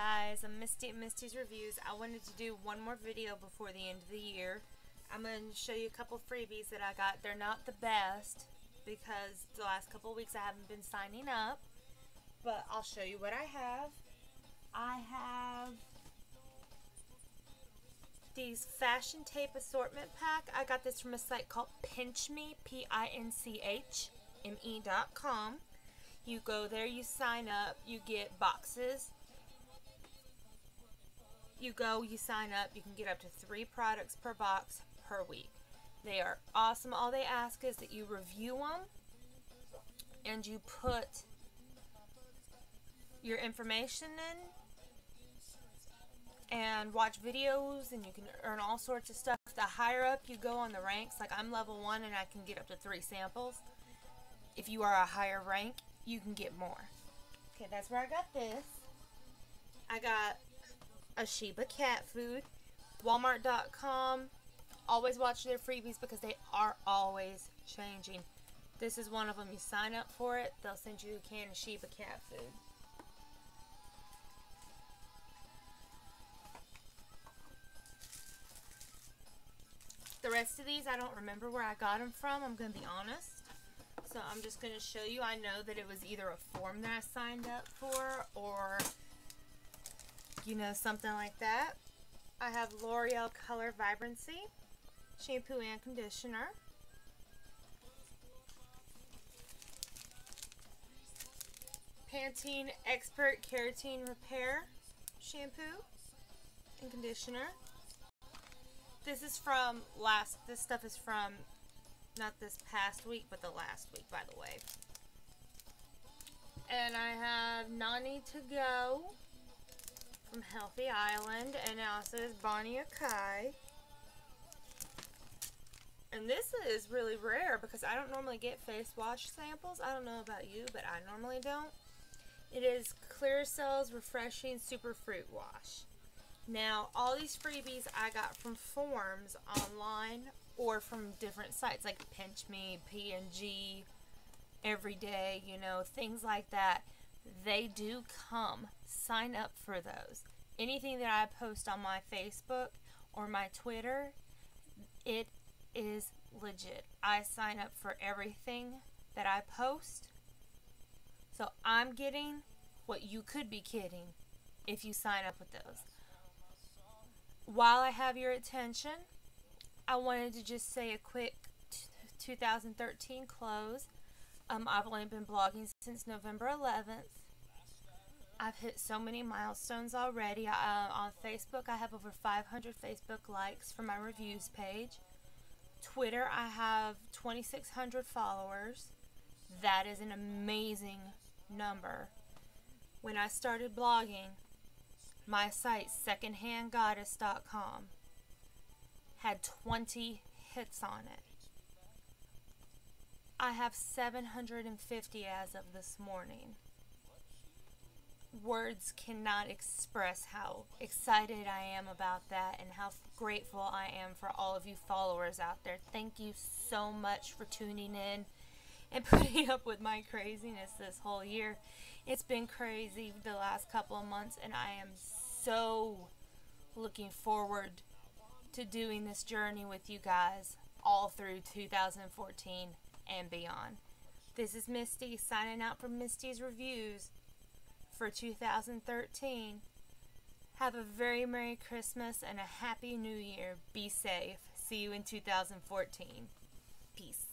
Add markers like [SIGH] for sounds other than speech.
guys, I'm Misty Misty's Reviews. I wanted to do one more video before the end of the year. I'm going to show you a couple freebies that I got. They're not the best because the last couple weeks I haven't been signing up. But I'll show you what I have. I have these fashion tape assortment pack. I got this from a site called Pinch Me, P-I-N-C-H-M-E dot com. You go there, you sign up, you get boxes. You go, you sign up, you can get up to three products per box per week. They are awesome. All they ask is that you review them and you put your information in and watch videos and you can earn all sorts of stuff. The higher up you go on the ranks, like I'm level 1 and I can get up to 3 samples. If you are a higher rank, you can get more. Okay, that's where I got this. I got a Sheba cat food. Walmart.com. Always watch their freebies because they are always changing. This is one of them. You sign up for it, they'll send you a can of Sheba cat food. The rest of these, I don't remember where I got them from. I'm going to be honest. So I'm just going to show you. I know that it was either a form that I signed up for or, you know, something like that. I have L'Oreal Color Vibrancy shampoo and conditioner. Pantene Expert Keratin Repair shampoo and conditioner. This is from last, this stuff is from not this past week, but the last week, by the way. And I have Nani to Go from Healthy Island, and it also is Bonnie Akai. And this is really rare because I don't normally get face wash samples. I don't know about you, but I normally don't. It is Clearasil's Refreshing Super Fruit Wash. Now, all these freebies I got from forums online or from different sites like Pinch Me, P&G, Everyday, you know, things like that. They do come. Sign up for those. Anything that I post on my Facebook or my Twitter, it is legit. I sign up for everything that I post. So I'm getting what you could be getting if you sign up with those. While I have your attention, I wanted to just say a quick 2013 close. Um, I've only been blogging since November 11th. I've hit so many milestones already. Uh, on Facebook, I have over 500 Facebook likes for my reviews page. Twitter, I have 2,600 followers. That is an amazing number. When I started blogging, my site, secondhandgoddess.com, had 20 hits on it. I have 750 as of this morning. Words cannot express how excited I am about that and how grateful I am for all of you followers out there. Thank you so much for tuning in and [LAUGHS] putting up with my craziness this whole year. It's been crazy the last couple of months, and I am so looking forward to doing this journey with you guys all through 2014 and beyond. This is Misty signing out from Misty's Reviews for 2013. Have a very Merry Christmas and a Happy New Year. Be safe. See you in 2014. Peace.